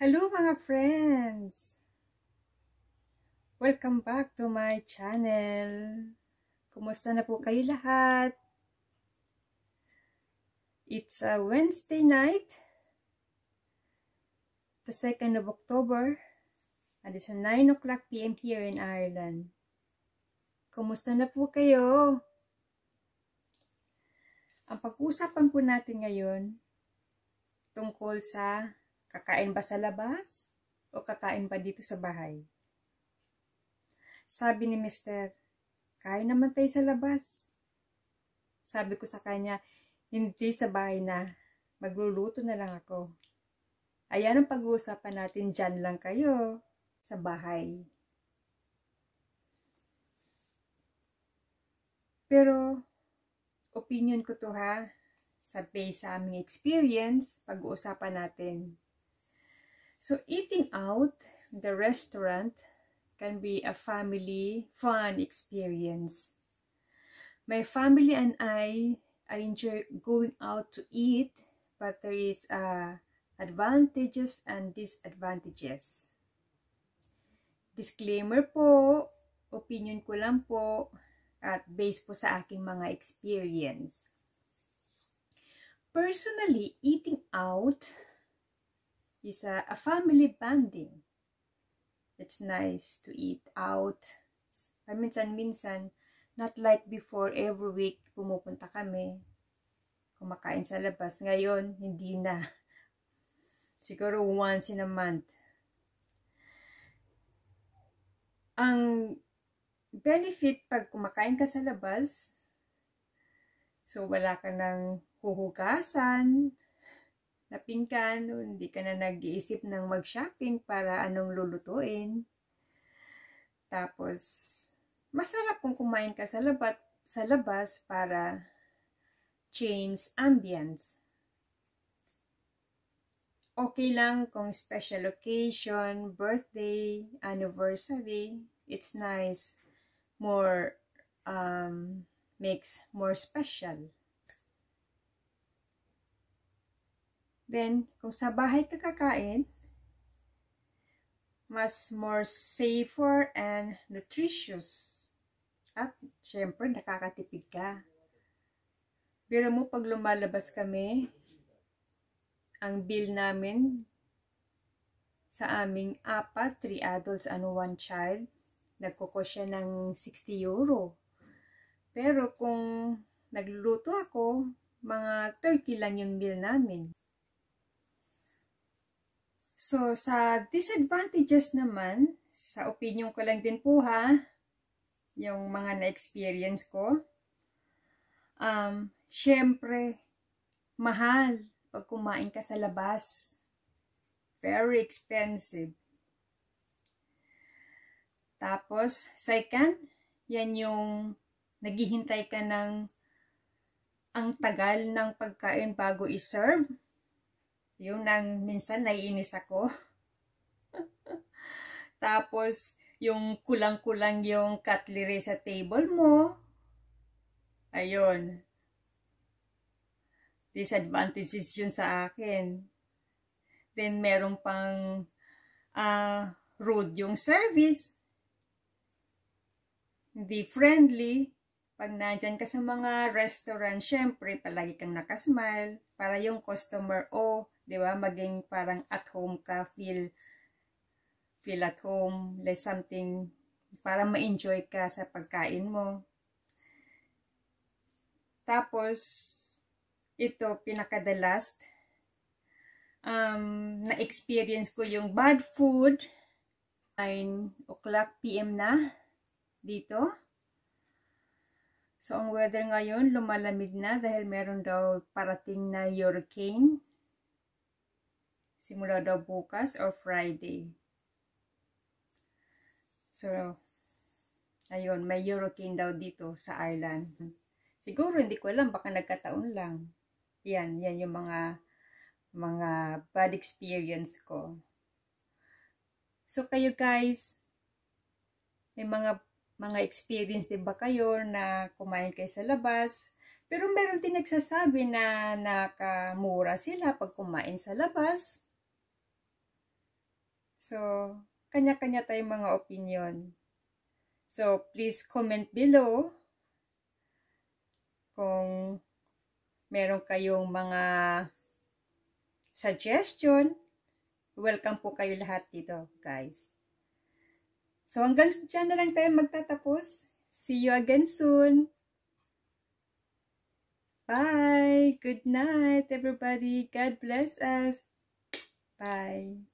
Hello mga friends! Welcome back to my channel. Kumusta na po kayo lahat? It's a Wednesday night, the 2nd of October, and it's a 9 o'clock p.m. here in Ireland. Kumusta na po kayo? Ang pag-usapan po natin ngayon tungkol sa Kakain ba sa labas o kakain ba dito sa bahay? Sabi ni Mr. Kain naman tayo sa labas. Sabi ko sa kanya, hindi sa bahay na. Magluluto na lang ako. Ayan ang pag-uusapan natin, dyan lang kayo sa bahay. Pero, opinion ko to ha, sa base sa aming experience, pag-uusapan natin So eating out, the restaurant, can be a family fun experience. My family and I, I enjoy going out to eat, but there is uh, advantages and disadvantages. Disclaimer po, opinion ko lang po, at based po sa aking mga experience. Personally, eating out is a, a family bonding. It's nice to eat out. Minsan-minsan, not like before, every week pumupunta kami, kumakain sa labas. Ngayon, hindi na. Siguro once in a month. Ang benefit pag kumakain ka sa labas, so wala ka nang huhugasan, na pinggan, hindi ka na nag-iisip ng mag-shopping para anong lulutuin. Tapos, masarap kung kumain ka sa, labat, sa labas para change ambience. Okay lang kung special occasion, birthday, anniversary, it's nice, more, um, makes more special. Then, kung sa bahay ka kakain, mas more safer and nutritious. At, syempre, nakakatipid ka. Pero mo, pag lumalabas kami, ang bill namin sa aming apat, 3 adults and 1 child, nagkuko siya ng 60 euro. Pero kung nagluluto ako, mga 30 lang yung bill namin. So, sa disadvantages naman, sa opinion ko lang din po ha, yung mga na-experience ko, um, syempre, mahal pag kumain ka sa labas. Very expensive. Tapos, second, yan yung naghihintay ka ng ang tagal ng pagkain bago i-serve. Yung nang minsan naiinis ako. Tapos, yung kulang-kulang yung cutlery sa table mo. Ayun. Disadvantages yun sa akin. Then, meron pang uh, rude yung service. Hindi friendly. Pag nandyan ka sa mga restaurant, syempre, palagi kang nakasmile para yung customer, oh, 'di ba? Maging parang at home ka, feel feel at home, like something para ma-enjoy ka sa pagkain mo. Tapos ito pinaka the last um, na-experience ko yung bad food 9 o'clock PM na dito. So, ang weather ngayon, lumalamig na dahil meron daw parating na hurricane Simula daw bukas or Friday. So, ayun, may hurricane daw dito sa island. Siguro, hindi ko alam, baka nagkataon lang. Yan, yan yung mga mga bad experience ko. So, kayo guys, may mga mga experience din ba kayo na kumain kayo sa labas? Pero meron din nagsasabi na nakamura sila pag kumain sa labas. So, kanya-kanya tayong mga opinion. So, please comment below kung meron kayong mga suggestion. Welcome po kayo lahat dito, guys. So, hanggang dyan na lang tayo magtatapos. See you again soon. Bye. Good night, everybody. God bless us. Bye.